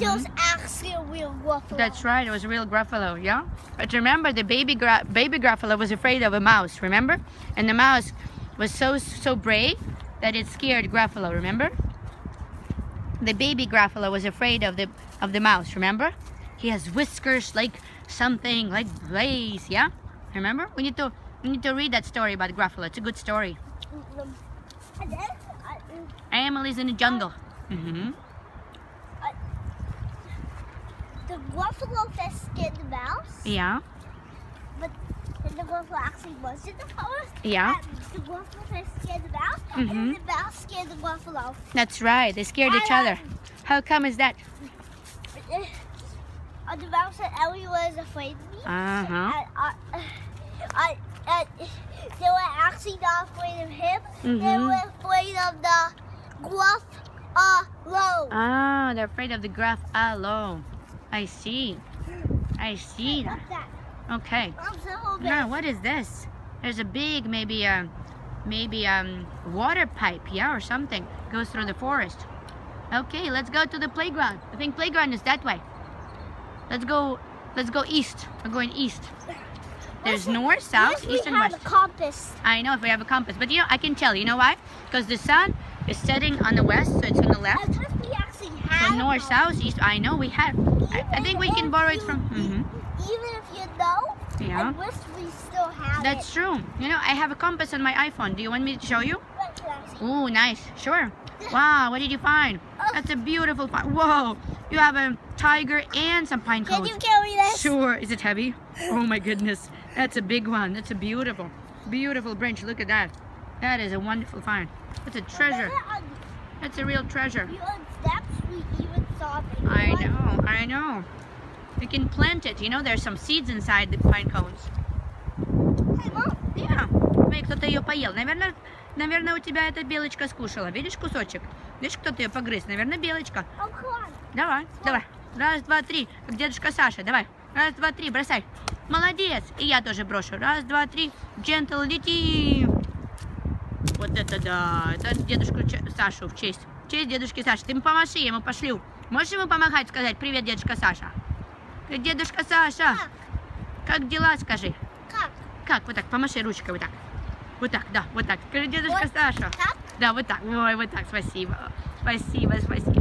Was actually a real Gruffalo. That's right. It was a real Gruffalo, yeah. But remember, the baby gra- baby Gruffalo was afraid of a mouse. Remember, and the mouse was so so brave that it scared Gruffalo. Remember, the baby Gruffalo was afraid of the of the mouse. Remember, he has whiskers like something like blaze. Yeah, remember? We need to we need to read that story about Gruffalo. It's a good story. Um, and then, in the jungle. hmm the buffalo that scared the mouse, Yeah, but then the buffalo actually was in the forest. yeah. And the buffalo that scared the mouse, Mhm. and the mouse scared the Gruffalo. That's right. They scared each other. How come is that? And the mouse said everyone was afraid of me. Uh huh. And, uh, I, and they were actually not afraid of him. They Mhm. were afraid of the Gruffalo. Ah, they're afraid of the graph alone. I see. I see. Okay. Big. Now, what is this? There's a big, maybe, um, maybe, um, water pipe, yeah, or something. Goes through the forest. Okay, let's go to the playground. I think playground is that way. Let's go. Let's go east. We're going east. There's north, south, east, and west. a compass. I know if we have a compass, but you know, I can tell. You know why? Because the sun is setting on the west, so it's on the left. Wish we actually So had a north, south, east. I know we have. I, I think we can borrow it from. you- mhm. Even if you know, Yeah. I wish we still had That's it. true. You know, I have a compass on my iPhone. Do you want me to show you? What can I see? Oh, nice. Sure. Wow, what did you find? That's a beautiful find. Whoa, you have a tiger and some pine cones. Can you carry this? Sure. Is it heavy? Oh my goodness. That's a big one. That's a beautiful, beautiful branch. Look at that. That is a wonderful find. That's a treasure. That's a real treasure. You I know, I know. We can plant it. You know, there's some seeds inside the pine cones. Hey, Mom. Yeah. Смотри, кто-то ее поел. Наверное, наверное, у тебя эта белочка скушала. Видишь кусочек? Видишь, кто-то ее погрыз? Наверное, белочка. Давай, давай. Раз, два, три. Как дедушка Саша. Давай. Раз, два, три. Бросай. Молодец. И я тоже брошу. Раз, два, три. Джентл, лети. Вот это да. Это дедушку Сашу в честь. В честь дедушки Саши. Ты ему помаши, я ему пошлю. Можешь ему помахать, сказать привет, дедушка Саша? Дедушка Саша. Как? Как дела, скажи? Как? Как? Вот так, помаши ручкой, вот так. Вот так, да, вот так. Скажи, дедушка Вот Саша. Так? Да, вот так. Ой, вот так, спасибо. Спасибо, спасибо.